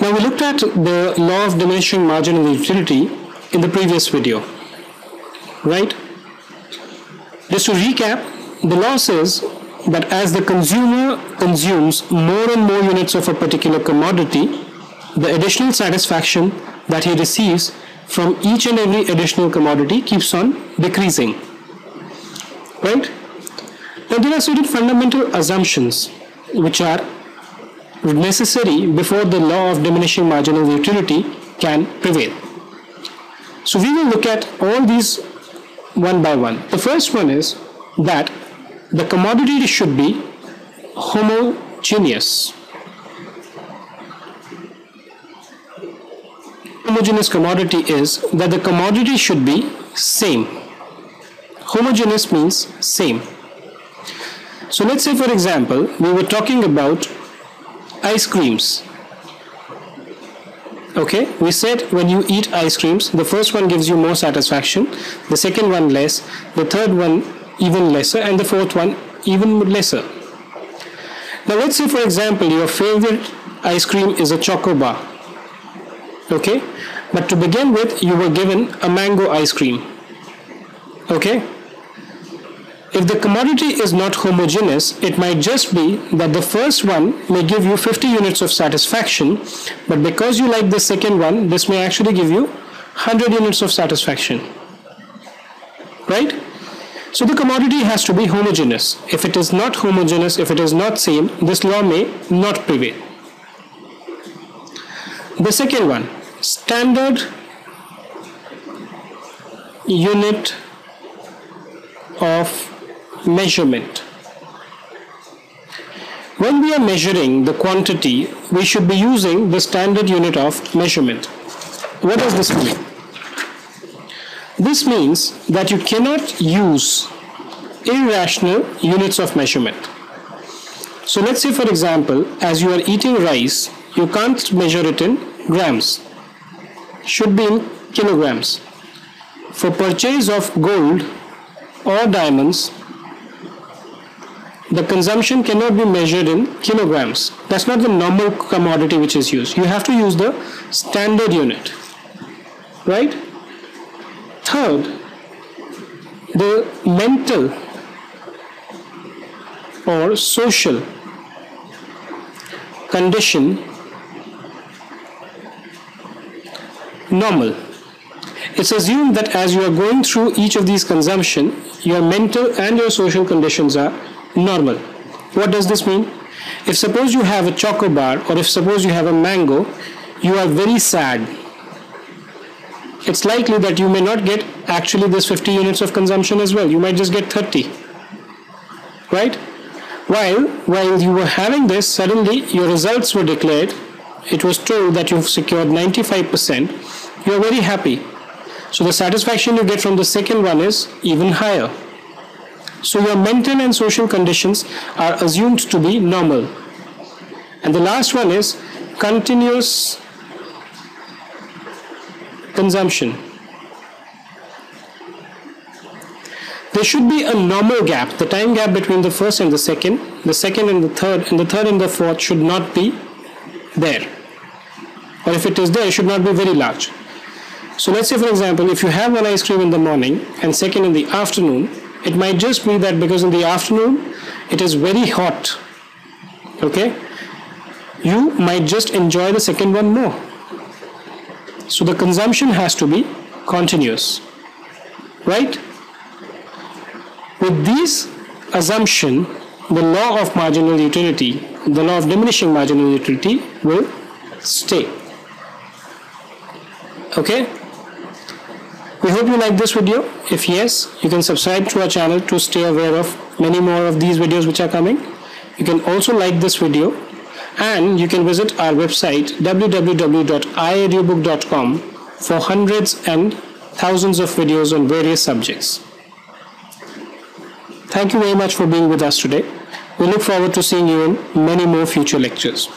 Now we looked at the law of diminishing marginal utility in the previous video, right? Just to recap, the law says that as the consumer consumes more and more units of a particular commodity, the additional satisfaction that he receives from each and every additional commodity keeps on decreasing. Right? Now there are certain fundamental assumptions which are necessary before the law of diminishing marginal utility can prevail. So we will look at all these one by one. The first one is that the commodity should be homogeneous. Homogeneous commodity is that the commodity should be same. Homogeneous means same. So let's say for example, we were talking about ice creams. Okay, we said when you eat ice creams, the first one gives you more satisfaction, the second one less, the third one even lesser, and the fourth one even lesser. Now let's say for example your favorite ice cream is a choco bar. Okay, but to begin with you were given a mango ice cream. Okay, if the commodity is not homogeneous, it might just be that the first one may give you 50 units of satisfaction, but because you like the second one, this may actually give you 100 units of satisfaction. Right? So the commodity has to be homogeneous. If it is not homogeneous, if it is not same, this law may not prevail. The second one, standard unit of measurement. When we are measuring the quantity, we should be using the standard unit of measurement. What does this mean? This means that you cannot use irrational units of measurement. So let's say for example, as you are eating rice, you can't measure it in grams. Should be in kilograms. For purchase of gold or diamonds, the consumption cannot be measured in kilograms. That's not the normal commodity which is used. You have to use the standard unit. Right? Third, the mental or social condition normal. It's assumed that as you are going through each of these consumption, your mental and your social conditions are normal. What does this mean? If suppose you have a choco bar or if suppose you have a mango, you are very sad. It's likely that you may not get actually this 50 units of consumption as well. You might just get 30. Right? While while you were having this, suddenly your results were declared. It was told that you've secured 95%. You are very happy. So the satisfaction you get from the second one is even higher. So your mental and social conditions are assumed to be normal. And the last one is continuous consumption. There should be a normal gap, the time gap between the first and the second, the second and the third, and the third and the fourth should not be there. Or if it is there, it should not be very large. So let's say for example, if you have one ice cream in the morning and second in the afternoon, it might just be that because in the afternoon it is very hot, okay, you might just enjoy the second one more. So the consumption has to be continuous, right? With these assumption, the law of marginal utility, the law of diminishing marginal utility will stay. Okay? We hope you like this video. If yes, you can subscribe to our channel to stay aware of many more of these videos which are coming. You can also like this video and you can visit our website www.iedubook.com for hundreds and thousands of videos on various subjects. Thank you very much for being with us today. We look forward to seeing you in many more future lectures.